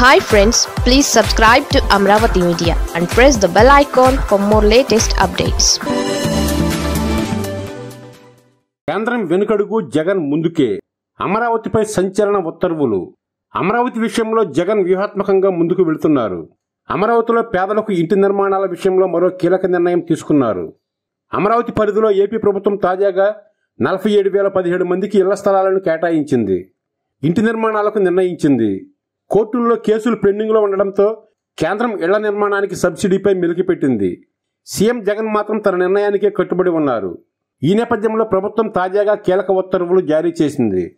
Hi friends please subscribe to Amaravati media and press the bell icon for more latest updates కేంద్రం వెనుకడుగు జగన్ ముందుకే అమరావతిపై సంచలన ఉత్తర్వులు. అమరావతి విషయంలో జగన్ వ్యూహాత్మకంగా ముందుకు వెళుతున్నారు. అమరావతిలో పేదలకు ఇంటి నిర్మాణాల విషయంలో మరో కీలక నిర్ణయం తీసుకున్నారు. అమరావతి పరిధిలో ఏపీ ప్రభుత్వం తాజాగా నలభై ఏడు వేల పదిహేడు మందికి ఇళ్ళ స్థలాలను కేటాయించింది. ఇంటి నిర్మాణాలకు నిర్ణయించింది. కోర్టుల్లో కేసులు పెండింగ్లో ఉండడంతో కేంద్రం ఇళ్ళ నిర్మాణానికి సబ్సిడీపై మెలికిపెట్టింది సీఎం జగన్ మాత్రం తన నిర్ణయానికే కట్టుబడి ఉన్నారు. ఈ నేపథ్యంలో ప్రభుత్వం తాజాగా కీలక ఉత్తర్వులు జారీ చేసింది.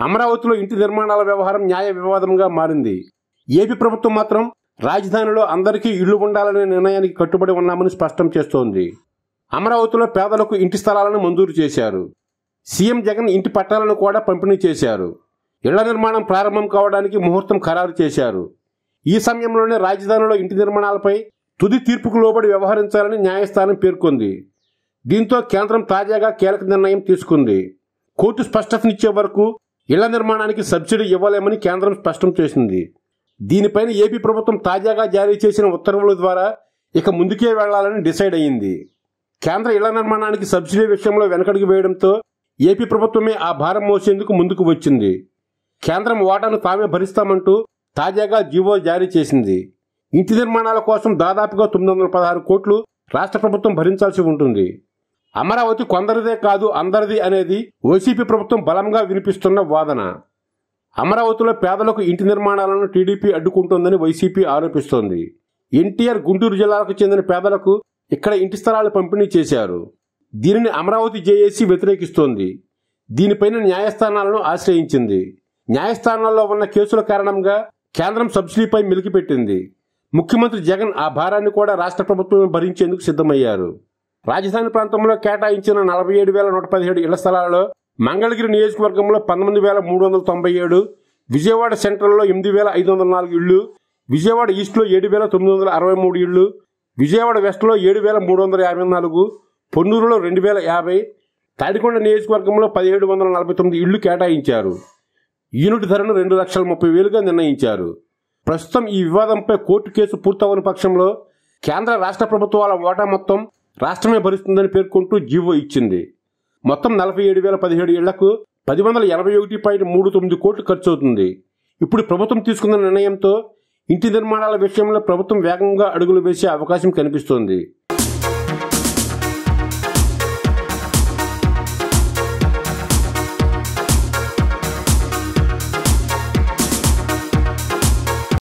అమరావతిలో ఇంటి నిర్మాణాల వ్యవహారం న్యాయ వివాదంగా మారింది. ఏపీ ప్రభుత్వం మాత్రం రాజధానిలో అందరికీ ఇళ్ళు ఉండాలనే నిర్ణయానికి కట్టుబడి ఉన్నామని స్పష్టం చేస్తోంది. అమరావతిలో పేదలకు ఇంటి స్థలాలను మంజూరు చేశారు. సీఎం జగన్ ఇంటి పట్టాలను కూడా పంపిణీ చేశారు. ఇళ్ళ నిర్మాణం ప్రారంభం కావడానికి ముహూర్తం ఖరారు చేశారు. ఈ సమయంలోనే రాజధానిలో ఇంటి నిర్మాణాలపై తుది తీర్పుకు లోబడి వ్యవహరించాలని న్యాయస్థానం పేర్కొంది. దీంతో కేంద్రం తాజాగా కీలక నిర్ణయం తీసుకుంది. కోర్టు స్పష్టతనిచ్చే వరకు ఇళ్ళ నిర్మాణానికి సబ్సిడీ ఇవ్వలేమని కేంద్రం స్పష్టం చేసింది. దీనిపైన ఏపీ ప్రభుత్వం తాజాగా జారీ చేసిన ఉత్తర్వుల ద్వారా ఇక ముందుకే వెళ్ళాలని డిసైడ్ అయ్యింది కేంద్ర ఇళ్ళ నిర్మాణానికి సబ్సిడీ విషయంలో వెనకడుగు వేయడంతో ఏపీ ప్రభుత్వమే ఆ భారం మోసేందుకు ముందుకు వచ్చింది. కేంద్రం వాటాను తామే భరిస్తామంటూ తాజాగా జీవో జారీ చేసింది. ఇంటి నిర్మాణాల కోసం దాదాపుగా తొమ్మిది వందల పదహారు కోట్లు రాష్ట్ర ప్రభుత్వం భరించాల్సి ఉంటుంది. అమరావతి కొందరిదే కాదు అందరిది అనేది వైసీపీ ప్రభుత్వం బలంగా వినిపిస్తున్న వాదన. అమరావతిలో పేదలకు ఇంటి నిర్మాణాలను టీడీపీ అడ్డుకుంటోందని వైసీపీ ఆరోపిస్తోంది. ఎన్టీఆర్ గుంటూరు జిల్లాలకు చెందిన పేదలకు ఇక్కడ ఇంటి స్థలాలు పంపిణీ చేశారు. దీనిని అమరావతి జేఏసీ వ్యతిరేకిస్తోంది. దీనిపైన న్యాయస్థానాలను ఆశ్రయించింది. న్యాయస్థానాల్లో ఉన్న కేసుల కారణంగా కేంద్రం సబ్సిడీపై మెలికిపెట్టింది ముఖ్యమంత్రి జగన్ ఆ భారాన్ని కూడా రాష్ట్ర ప్రభుత్వమే భరించేందుకు సిద్ధమయ్యారు. రాజధాని ప్రాంతంలో కేటాయించిన నలభై ఏడు వేల నూట పదిహేడు ఇళ్ళ స్థలాలలో మంగళగిరి నియోజకవర్గంలో పంతొమ్మిది వేల మూడు వందల తొంభై ఏడు విజయవాడ సెంట్రల్లో ఎనిమిది వేల ఐదు వందల నాలుగు ఇళ్ళు విజయవాడ ఈస్ట్లో ఏడు వేల తొమ్మిది వందల అరవై మూడు ఇళ్ళు విజయవాడ వెస్ట్లో ఏడు వేల మూడు వందల యాభై నాలుగు పొన్నూరులో రెండు వేల యాభై తాడికొండ నియోజకవర్గంలో పదిహేడు వందల నలభై తొమ్మిది ఇళ్ళు కేటాయించారు. యూనిట్ ధరను రెండు లక్షల ముప్పై వేలుగా నిర్ణయించారు. ప్రస్తుతం ఈ వివాదంపై కోర్టు కేసు పూర్తవని పక్షంలో కేంద్ర రాష్ట్ర ప్రభుత్వాల ఓటా మొత్తం రాష్ట్రమే భరిస్తుందని పేర్కొంటూ జీవో ఇచ్చింది. మొత్తం నలభై ఏడు వేల పదిహేడు ఏళ్ళకు పది వందల ఎనభై ఒకటి పాయింట్ మూడు తొమ్మిది కోట్లు ఖర్చు అవుతుంది ఇప్పుడు ప్రభుత్వం తీసుకున్న నిర్ణయంతో ఇంటి నిర్మాణాల విషయంలో ప్రభుత్వం వేగంగా అడుగులు వేసే అవకాశం కనిపిస్తోంది.